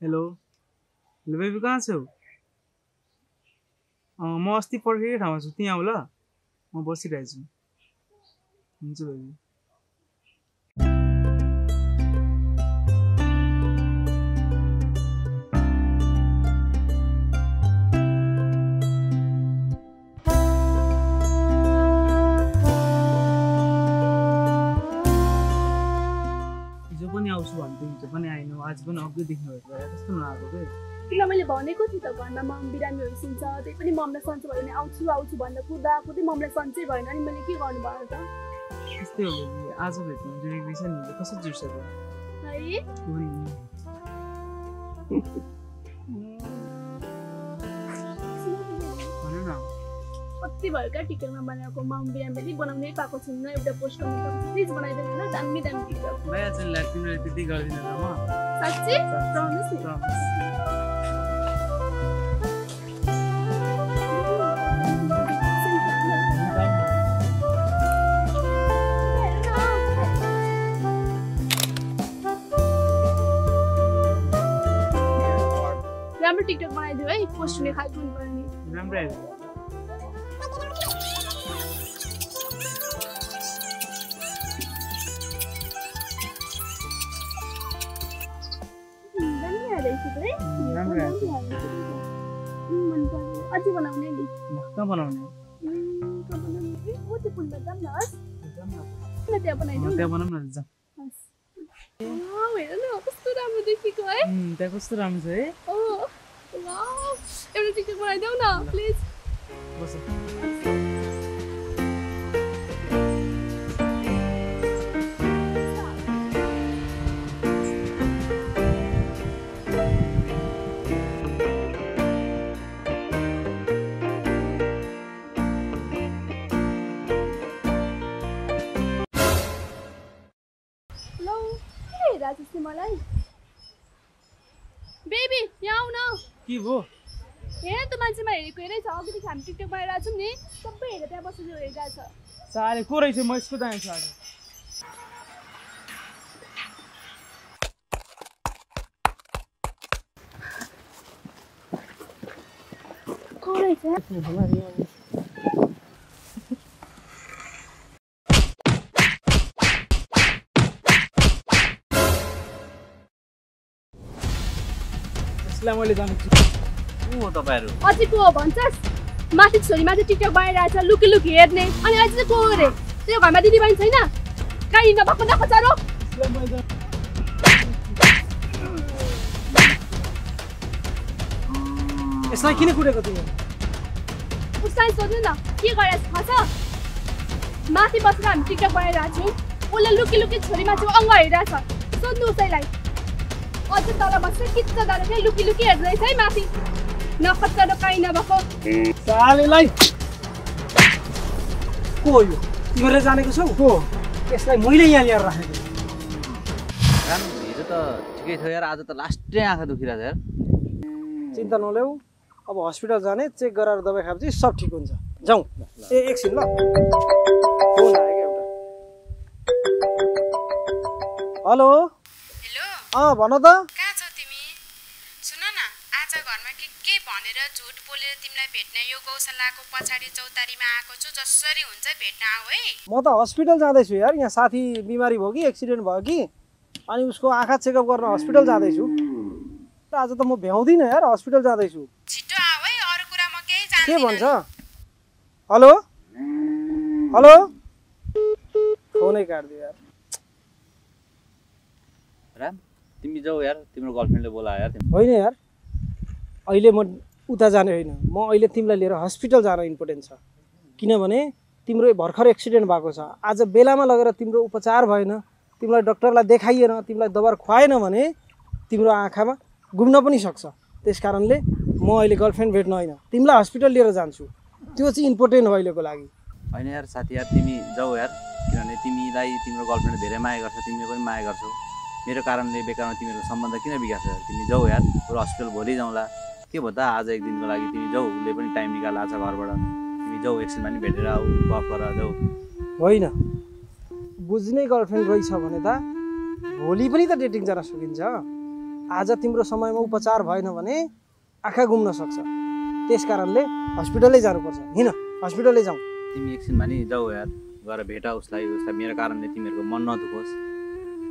Hello hello baby कहाँ छौ? म अस्ति पर्खेकै ठाउँमा छु। त्यहाँ आऊ ल म बसिरहेको छु हुन्छ बेबी हिजो पनि आएन आज पनि अघिदेखि भेट भएर कस्तो नआएको के? तिमीलाई मैले भनेको थिएँ त घरमा मम बिरामीहरू सुन्छ त्यही पनि ममलाई सन्चो भयो भने आउँछु आउँछु भनेर कुदा कुदै ममलाई सन्चै भएन अनि मैले के गर्नु भयो त? त्यस्तै हो आज भेट्नु जुरेको रहेछ नि कसरी जुर्छ त? कति भयो क्या टिकटकमा बनाएको मम बिरामी बनाउनै पाएको छुइनँ एउटा पोस्ट गर्नु प्लिज बनाइदिनु न दामी दामी टिकटक त्यति गर्दिन म साँच्ची प्रमिस. राम्रो टिकटक बनाइदियो है पोस्ट हुने खालको राम्रै अझै बनाउने नि। कहाँ बनाउने? ओ त्यो फुलमा जाऊँ न हस् त्यहाँ बनाइदिउँ त्यहाँ बनाउँ न वाउ, हेर न कस्तो राम्रो देखिएको है। त्यहाँ कस्तो राम्रो छ है। एउटा बनाइदेऊ न प्लिज। बस। मलाई? बेबी यहाँ आऊ न के भयो? हेर त मान्छेमा हेरेको हेरै छ अघिदेखि हामी टिकटक बनाइरहेको छौँ नि। सबै हेरेर त्यहाँ बसेर हेरिरहेको छ। साले को रहेछ म यसको जान्छु आज को रहेछ? यसलाई मैले जानेछु को हो तपाईँहरू? अझै को हो भन्छस्? माथि छोरी माथि टिकटक बनाइरहेको छ लुकी लुकी हेर्ने। अनि अझै चाहिँ को हो रे? त्यो घरमा दिदी बहिनी छैन? कहीँ नभएको नखचारो यसलाई किन कुटेको तिमी? उसलाई सोध्नु न के गरेर थाहा छ माथि बसेर हामी टिकटक बनाइरहेको छौँ उसले लुकी लुकी छोरी माथि अङ्ग हेरिरहेछ। सोध्नु उसैलाई। अझै तल बसेर किच्च गरेर चाहिँ लुकी लुकी हेर्दैछ है माथि। नखचारो कहीँ नभएको सालेलाई। को हो यो? तिमीहरूले जानेको छौ? को? यसलाई मैले यहाँ ल्याएर राखेको। हिजो त ठिकै थियो यार आज त लास्टै आँखा दुखिरहेको छ यार। चिन्ता नल्याऊ। अब हस्पिटल जाने चेक गराएर दबाई खाएपछि सब ठिक हुन्छ। जाउँ। ए एकछिन ल। फोन आयो क्या एउटा। Hello hello? अँ भन त। कहाँ छौ तिमी? सुन न आज घरमा के के भनेर झुट बोलेर तिमीलाई भेट्न यो गौशालाको पछाडि चौतारीमा आएको छु जसरी हुन्छ भेट्न आऊ है। म त हस्पिटल जाँदैछु यार यहाँ साथी बिमारी भयो कि एक्सिडेन्ट भयो कि अनि उसको आँखा चेकअप गर्न हस्पिटल जाँदैछु। आज त म भ्याउँदिनँ यार हस्पिटल जाँदैछु। छिटो आऊ है अरू कुरा म केही के भन्छ? हेलो? हेलो? फोनै काटिदियो यार। राम। तिमी जाऊ यार तिम्रो गर्लफ्रेन्डले बोलायो यार होइन यार अहिले म उता जाने होइन। म अहिले तिमीलाई लिएर हस्पिटल जान इम्पोर्टेन्ट छ। किनभने तिम्रो भर्खर एक्सिडेन्ट भएको छ। आज बेलामा लगेर तिम्रो उपचार भएन तिमीलाई डक्टरलाई देखाइएन तिमीलाई दबार खुवाएन भने तिम्रो आँखामा घुम्न पनि सक्छ। त्यस कारणले म अहिले गर्लफ्रेन्ड भेट्न होइन। तिमीलाई हस्पिटल लिएर जान्छु। त्यो चाहिँ इम्पोर्टेन्ट हो अहिलेको लागि। होइन यार साथी यार तिमी जाऊ यार। किनभने तिमीलाई तिम्रो गर्लफ्रेन्डले धेरै माया गर्छ तिमीले पनि माया गर्छौ। मेरो कारणले बेकारमा तिमीहरूको सम्बन्ध किन बिगार्छ? तिमी जाऊ यार बरु हस्पिटल भोलि जाउँला। के भयो त? आज एक दिनको लागि तिमी जाऊ उसले पनि टाइम निकाल्ला छ घरबाट। तिमी जाऊ एकछिनमा नि भेटेर आऊ गफ गर जाऊ। होइन। बुझ्ने गर्लफ्रेन्ड रहेछ भने त भोलि पनि त डेटिङ जान सकिन्छ। आज तिम्रो समयमा उपचार भएन भने आँखा घुम्न सक्छ। त्यस कारणले हस्पिटलै जानुपर्छ। हिँड हस्पिटलै जाउँ। तिमी एकछिनमा नि जाऊ यार गएर भेट उसलाई उसलाई मेरो कारणले तिमीहरूको मन नदुखोस्।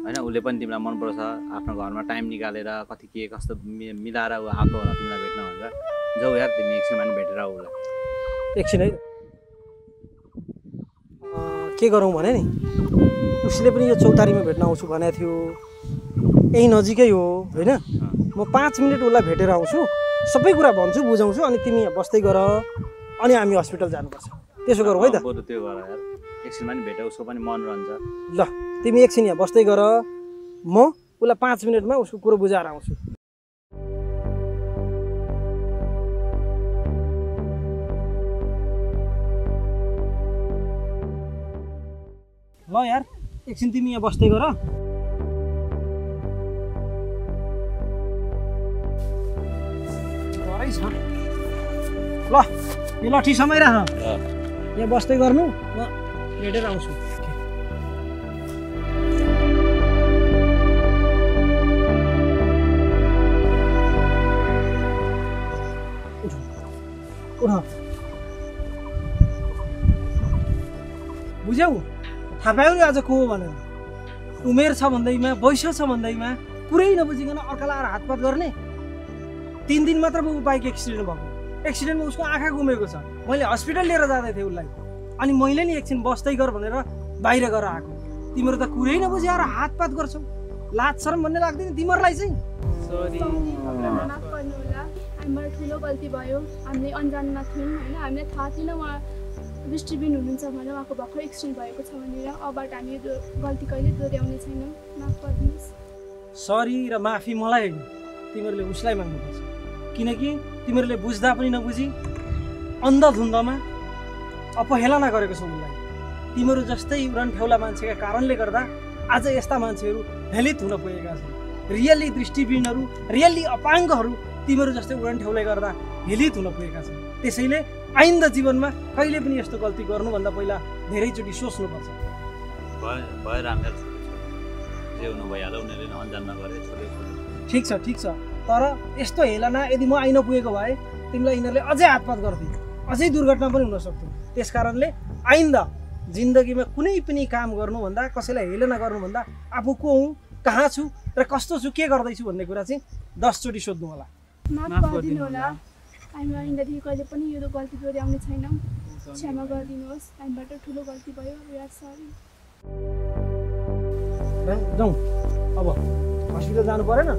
होइन उसले पनि तिमीलाई मनपर्छ। आफ्नो घरमा टाइम निकालेर कति के कस्तो मि- मिलाएर ऊ आएको होला तिमीलाई भेट्न भनेर। जाऊ यार तिमी एकछिनमा नि भेटेर उसलाई एकछिन है। के गरौँ भने नि? उसले पनि यो चौतारीमा भेट्न आउँछु भनेको थियो। यही नजिकै हो होइन? म पाँच मिनट उसलाई भेटेर आउँछु। सबै कुरा भन्छु बुझाउँछु अनि तिमी यहाँ बस्दै गर अनि हामी हस्पिटल जानुपर्छ। त्यसो गरौँ है त। त्यो गर यार। एकछिनमा नि भेट उसको पनि मन रहन्छ। ल। तिमी एकछिन यहाँ बस्दै गर। म उसलाई पाँच मिनटमा उसको कुरो बुझाएर आउँछु। ल यार एकछिन तिमी यहाँ बस्दै गर। ल यो लट्ठी समाइराख यहाँ बस्दै गर्नु म भेटेर आउँछु। बुझ्यौ थाहा पायौ नि आज को हो भनेर उमेर छ भन्दैमा वैश छ भन्दैमा कुरै नबुझिकन अर्कालाई आएर हातपात गर्ने तिन दिन मात्र पो बाइक एक्सिडेन्ट भएको एक्सिडेन्टमा उसको आँखा घुमेको छ मैले हस्पिटल लिएर जाँदै थिएँ उसलाई अनि मैले नि एकछिन बस्दै गर भनेर बाहिर गएर आएको तिमीहरू त कुरै नबुझी आएर हातपात गर्छौ लाज शरम भन्ने लाग्दैन तिमीहरूलाई चाहिँ हामीबाट ठुलो गल्ती भयो। हामीले अन्जानमा थियौँ होइन हामीलाई थाहा थिएन उहाँ दृष्टिबिन हुनुहुन्छ भनेर उहाँको भर्खर एक्सिडेन्ट भएको छ भनेर। अबबाट हामी गल्ती कहिले दोहोऱ्याउने छैनौँ। माफ गरिदिनुहोस् सरी र माफी मलाई होइन तिमीहरूले उसलाई माग्नुपर्छ। किनकि तिमीहरूले बुझ्दा पनि नबुझी अन्धधुन्दामा अपहेलना गरेको छौ उसलाई तिमीहरू जस्तै उडान ठेउला मान्छेका कारणले गर्दा आज यस्ता मान्छेहरू हेलित हुन पुगेका छन्। रियल्ली दृष्टिबिनहरू रियल्ली अपाङ्गहरू तिमीहरू जस्तै उडान ठेउले गर्दा हेलित हुन पुगेका छन्। त्यसैले आइन्दा जीवनमा कहिले पनि यस्तो गल्ती गर्नुभन्दा पहिला धेरैचोटि सोच्नुपर्छ। ठिक छ ठिक छ। तर यस्तो हेलना यदि म आइन पुगेको भए तिमीलाई यिनीहरूले अझै हातपात गर्थे। अझै दुर्घटना पनि हुन सक्थ्यो। त्यस कारणले आइन्दा जिन्दगीमा कुनै पनि काम गर्नुभन्दा कसैलाई हेलना गर्नुभन्दा आफू को हुँ कहाँ छु र कस्तो छु के गर्दैछु भन्ने कुरा चाहिँ दसचोटि सोध्नु होला। माफ गरिदिनु होला। हामी आइन्दादेखि कहिले पनि यो गल्ती दोहोऱ्याउने छैनौँ। क्षमा गरिदिनुहोस्। हामीबाट ठुलो गल्ती भयो। वी आर सरी जाउँ। अब हस्पिटल जानु परेन।